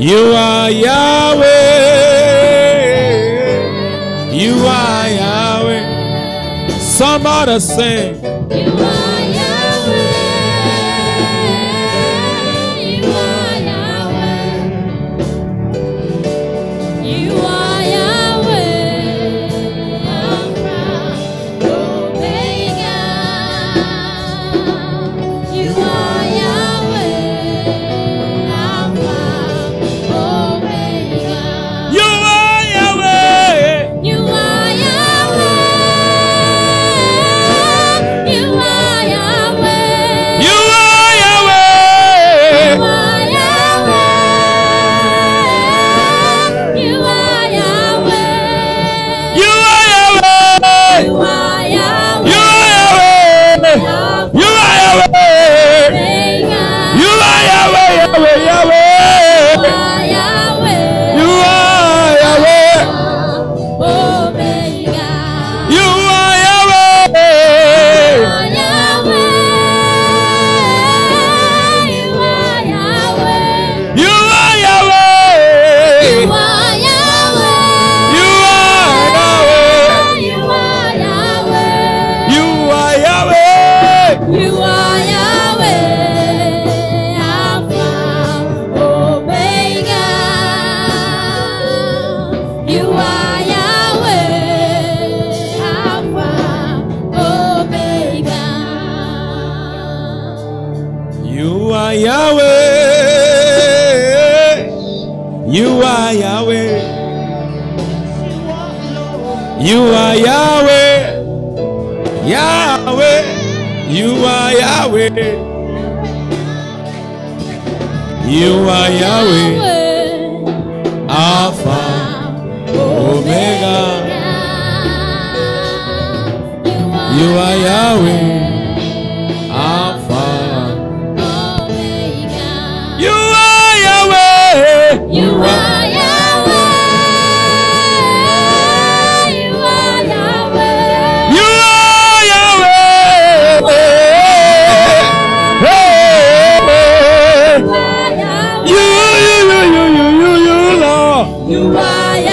You are Yahweh. You are Yahweh. Somebody sing. Yahweh, Yahweh. are Yahweh. You are Yahweh. You are Yahweh. Yahweh. You are Yahweh. You are Yahweh, Alpha, Omega. You are Yahweh. why